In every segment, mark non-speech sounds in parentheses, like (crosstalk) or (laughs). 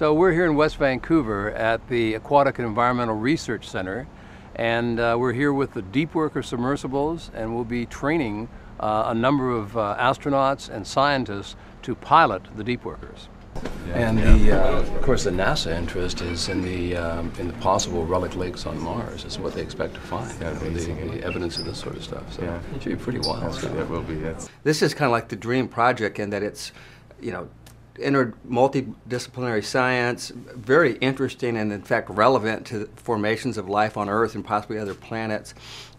So we're here in West Vancouver at the Aquatic and Environmental Research Center and uh, we're here with the Deep Worker submersibles and we'll be training uh, a number of uh, astronauts and scientists to pilot the Deep Workers. And the, uh, of course, the NASA interest is in the um, in the possible relic lakes on Mars. Is what they expect to find. Yeah, the, the, evidence of this sort of stuff. So yeah. it should be pretty wild. Stuff. It will be. That's... This is kind of like the dream project in that it's, you know, entered multidisciplinary science, very interesting and in fact relevant to formations of life on Earth and possibly other planets.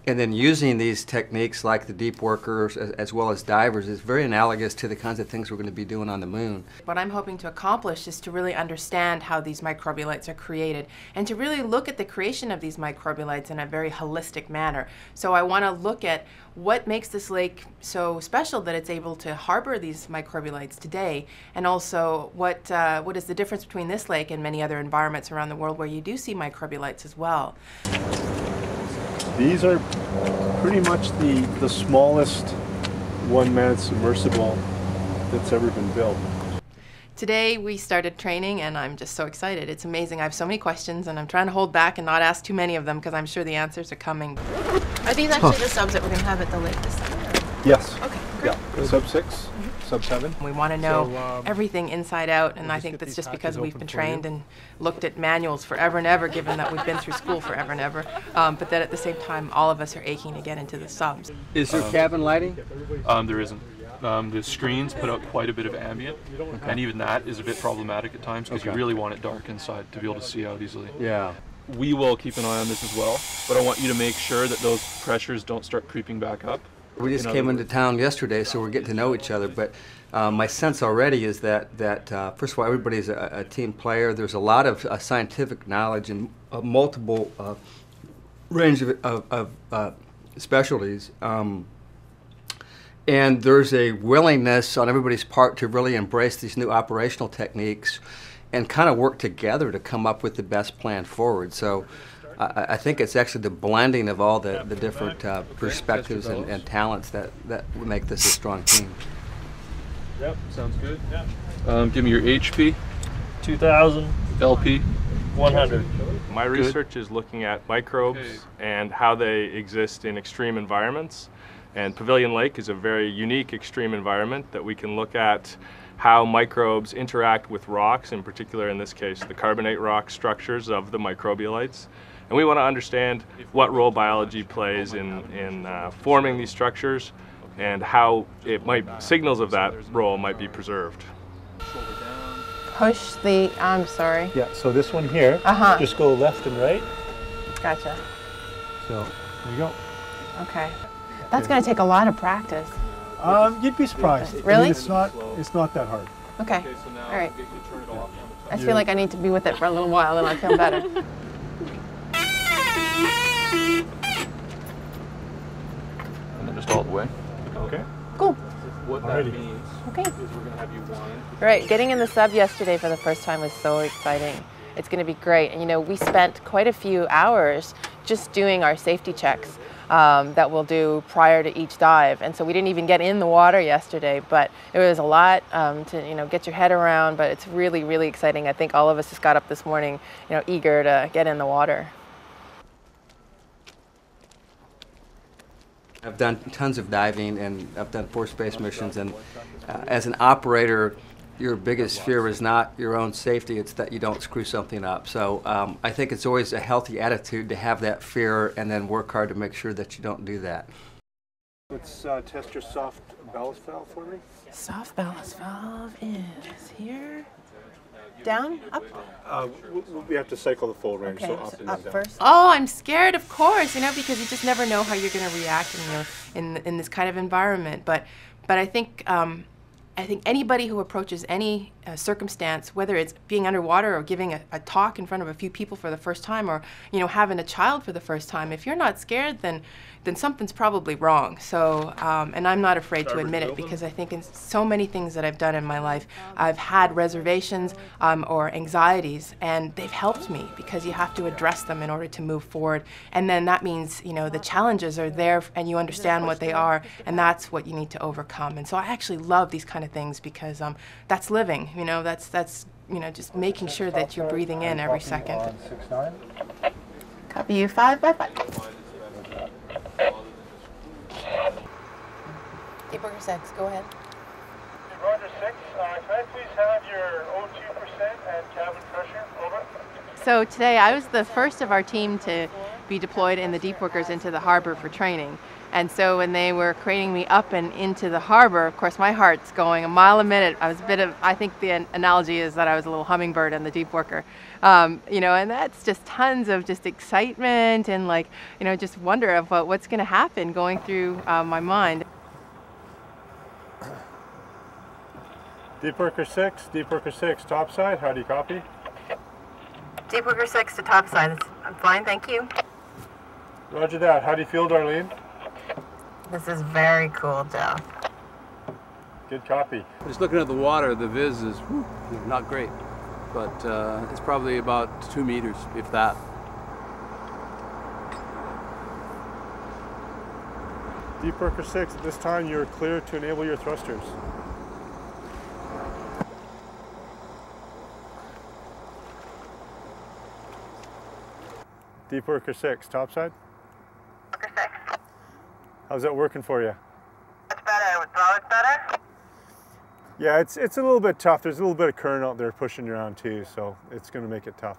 And then using these techniques like the deep workers as, as, well as divers is very analogous to the kinds of things we're going to be doing on the moon. What I'm hoping to accomplish is to really understand how these microbialites are created and to really look at the creation of these microbialites in a very holistic manner. So I want to look at what makes this lake so special that it's able to harbor these microbialites today and also what, uh, what is the difference between this lake and many other environments around the world where you do see microbialites as well. These are pretty much the, the smallest one-man submersible that's ever been built. Today we started training and I'm just so excited. It's amazing. I have so many questions and I'm trying to hold back and not ask too many of them because I'm sure the answers are coming. Are these actually the subs that we're going to have at the lake this summer? Yes. Okay, great. Yeah, sub 6 mm -hmm. Sub seven. We want to know so, um, everything inside out, and we'll I think that's just because we've been trained and looked at manuals forever and ever, given that we've been through school forever and ever. Um, but that at the same time, all of us are aching to get into the subs. Is there um, cabin lighting? Um, there isn't. Um, the screens put out quite a bit of ambient, okay. and even that is a bit problematic at times because okay. you really want it dark inside to be able to see out easily. Yeah. We will keep an eye on this as well, but I want you to make sure that those pressures don't start creeping back up. We just came into town yesterday, so we're getting to know each other. But uh, my sense already is that that uh, first of all, everybody's a, a, team player. There's a lot of uh, scientific knowledge and uh, multiple uh, range of, of, of uh, specialties. Um, and there's a willingness on everybody's part to really embrace these new operational techniques and kind of work together to come up with the best plan forward. So I, I think it's actually the blending of all the, the different uh, perspectives and, and, talents that, that make this a strong team. Yep, sounds good. Yeah. Um, give me your HP. 2000. LP. 100. My good. research is looking at microbes okay. and how they exist in extreme environments. And Pavilion Lake is a very unique extreme environment that we can look at how microbes interact with rocks, in particular in this case the carbonate rock structures of the microbialites. And we want to understand what role biology plays in, in uh, forming these structures and how it might signals of that role might be preserved. Push the, I'm sorry. Yeah, so this one here, uh -huh. just go left and right. Gotcha. So there you go. Okay. That's going to take a lot of practice. Um, you'd be surprised. Really? I mean, it's not. It's not that hard. Okay. All right. I feel like I need to be with it for a little while, and I feel better. (laughs) and then just all the way. Okay. Cool. What that Alrighty. means okay. is we're going to have you wind. Right, getting in the sub yesterday for the first time was so exciting. It's going to be great. And you know, we spent quite a few hours just doing our safety checks um, that we'll do prior to each dive. And so we didn't even get in the water yesterday, but it was a lot um, to you know get your head around. But it's really, really exciting. I think all of us just got up this morning, you know, eager to get in the water. I've done tons of diving and I've done four space missions and uh, as an operator your biggest fear is not your own safety, it's that you don't screw something up. So um, I think it's always a healthy attitude to have that fear and then work hard to make sure that you don't do that. Let's uh, test your soft ballast valve for me. Soft ballast valve is here. Down? Up? Uh, we have to cycle the full range, okay, so up so and up down. first. Oh, I'm scared, of course, you know, because you just never know how you're going to react in, you know, in, in this kind of environment. But, but I think um, I think anybody who approaches any uh, circumstance, whether it's being underwater or giving a, a, talk in front of a few people for the first time, or you know having a child for the first time, if you're not scared, then then something's probably wrong. So, um, and I'm not afraid to admit it because I think in so many things that I've done in my life, I've had reservations um, or anxieties, and they've helped me because you have to address them in order to move forward. And then that means you know the challenges are there, and you understand what they are, and that's what you need to overcome. And so I actually love these kind of things because um, that's living. You know, that's that's you know, just making sure that you're breathing in every second. On six nine. Copy you five by five. Deep worker six, go ahead. Roger six. Uh, can I please have your O2 percent and cabin pressure? Over. So today I was the first of our team to be deployed in the deep workers into the harbor for training. And so when they were craning me up and into the harbor, of course my heart's going a mile a minute. I was a bit of, I think the an- analogy is that I was a little hummingbird in the deep worker. Um, you know, and that's just tons of just excitement and like, you know, just wonder of what, what's going to happen going through uh, my mind. Deep worker six. Deep worker six. Top side. How do you copy? Deep worker six to top side. I'm fine, thank you. Roger that. How do you feel, Darlene? This is very cool, Joe. Good copy. Just looking at the water, the viz is whew, not great, but uh, it's probably about two meters, if that. Deep worker six. At this time, you're clear to enable your thrusters. Deep worker six. Top side. Worker six. How's that working for you? Much better. With solids better? Yeah, it's it's a little bit tough. There's a little bit of current out there pushing you around too, so it's going to make it tough.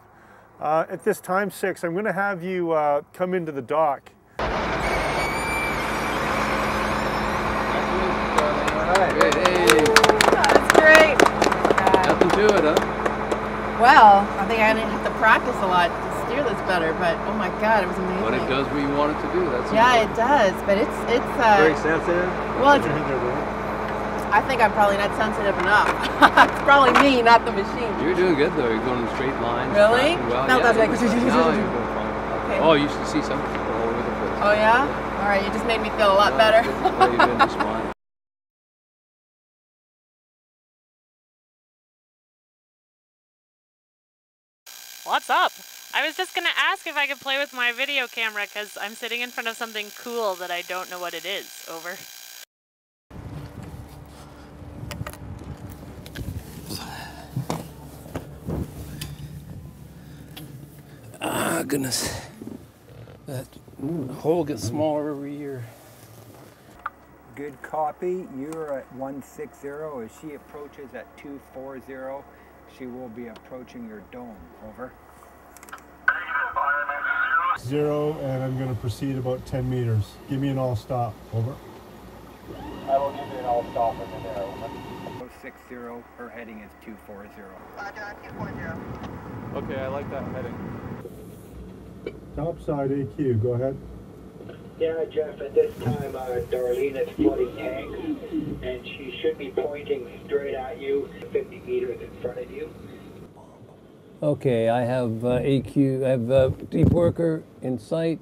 Uh, at this time six, I'm going to have you uh, come into the dock. Great, hey, That's great. nothing to it, huh? Well, I think I'm gonna have to practice a lot to this better. But oh my god, it was amazing. But it does what you want it to do. That's Yeah, it does. But it's it's. Uh, Very sensitive. well, it's, your hand there, I think I'm probably not sensitive enough. (laughs) it's probably me, not the machine. You're doing good though. You're going in straight lines. Really? Well, No, yeah, that's like- you're you're doing fine. Okay. Oh, you should see some people all over the place. Oh yeah. All right, you just made me feel a lot better. well, you've been just. (laughs) What's up? I was just gonna ask if I could play with my video camera because I'm sitting in front of something cool that I don't know what it is. Over. Ah, goodness. That hole gets smaller every year. Good copy. You're at 160. As she approaches at 240, she will be approaching your dome. Over. Zero, and I'm going to proceed about 10 meters. Give me an all stop. Over. I will give you an all stop in the air. Over. 060. Her heading is 240. Roger, 240. Okay, I like that heading. Top side AQ. Go ahead. Yeah, Jeff, at this time, uh, Darlene is flooding tanks, and she should be pointing straight at you, 50 meters in front of you. Okay, I have uh, AQ, I have uh, deep worker in sight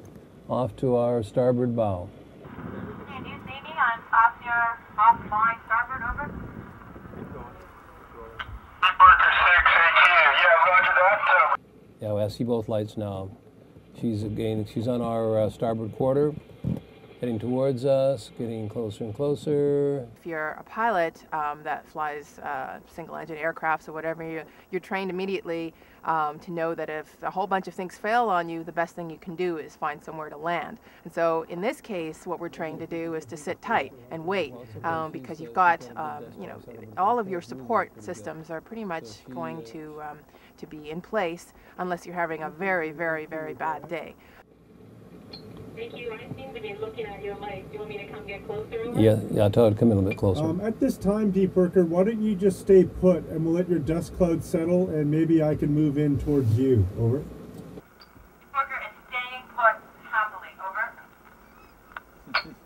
off to our starboard bow. Can you see me? I'm off your off line starboard, over. Deep worker six, AQ. Yeah, roger that. Yeah, I see both lights now. She's again, she's on our uh, starboard quarter, heading towards us, getting closer and closer. if you're a pilot um, that flies uh, single-engine aircrafts or whatever, you, you're trained immediately um, to know that if a whole bunch of things fail on you, the best thing you can do is find somewhere to land. And so, in this case, what we're trained to do is to sit tight and wait, um, because you've got, um, you know, all of your support systems are pretty much going to um, to be in place unless you're having a very, very, very bad day. Thank you. I seem to be looking at your light. Do you want me to come get closer, over? Yeah, yeah, Todd, come in a little bit closer. Um, at this time, Deep Worker, why don't you just stay put and we'll let your dust cloud settle and maybe I can move in towards you. Over. Worker is staying put happily, over.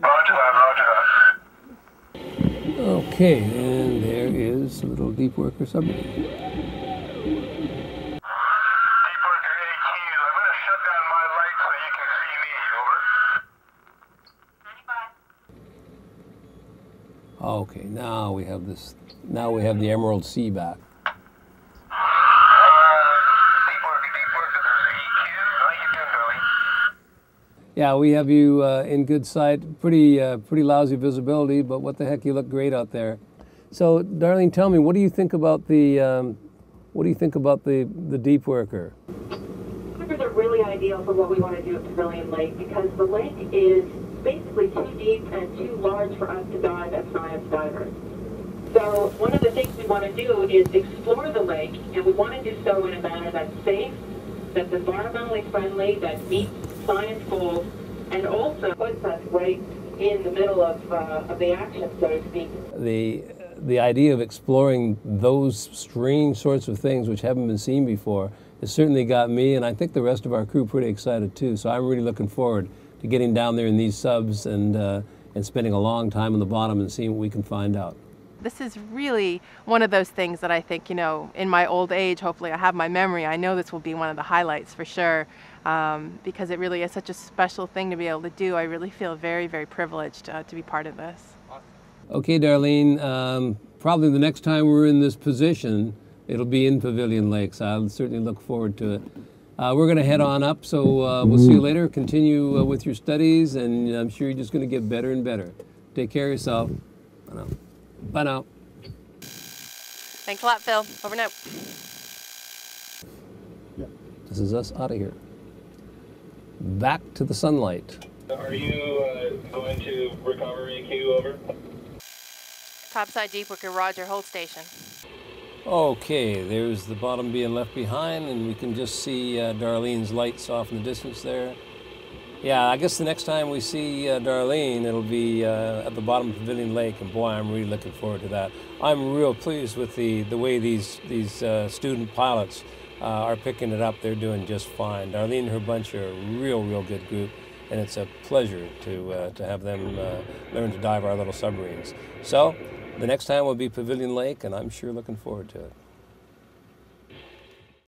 Roger that, roger that. Okay, and there is a little deep worker submarine. Deep worker AQ, I'm going to shut down my light so you can see me, over. 95. Okay, now we have this. Now we have the Emerald Sea back. Yeah, we have you uh, in good sight. Pretty, uh, pretty lousy visibility, but what the heck, you look great out there. So, Darlene, tell me, what do you think about the um, what do you think about the, the deep worker? Cougars are really ideal for what we want to do at Pavilion Lake because the lake is basically too deep and too large for us to dive as science divers. So one of the things we want to do is explore the lake, and we want to do so in a manner that's safe, that's environmentally friendly, that meets science goals, and also puts us right in the middle of, uh, of the action, so to speak. The, the idea of exploring those strange sorts of things which haven't been seen before has certainly got me, and I think the rest of our crew, pretty excited too. So I'm really looking forward to getting down there in these subs and, uh, and spending a long time on the bottom and seeing what we can find out this is really one of those things that I think, you know, in my old age, hopefully I have my memory. I know this will be one of the highlights for sure um, because it really is such a special thing to be able to do. I really feel very, very privileged uh, to be part of this. Okay, Darlene, um, probably the next time we're in this position, it'll be in Pavilion Lakes. I'll certainly look forward to it. Uh, we're going to head on up, so uh, we'll see you later. Continue uh, with your studies, and I'm sure you're just going to get better and better. Take care of yourself. Bye now. Thanks a lot, Phil. Over now. This is us out of here. Back to the sunlight. Are you uh, going to recovery queue over? Topside deep worker, Roger, hold station. Okay, there's the bottom being left behind, and we can just see uh, Darlene's lights off in the distance there. Yeah, I guess the next time we see uh, Darlene, it'll be uh, at the bottom of Pavilion Lake, and boy, I'm really looking forward to that. I'm real pleased with the, the way these, these uh, student pilots uh, are picking it up. They're doing just fine. Darlene and her bunch are a real, real good group, and it's a pleasure to, uh, to have them uh, learn to dive our little submarines. So, the next time will be Pavilion Lake, and I'm sure looking forward to it.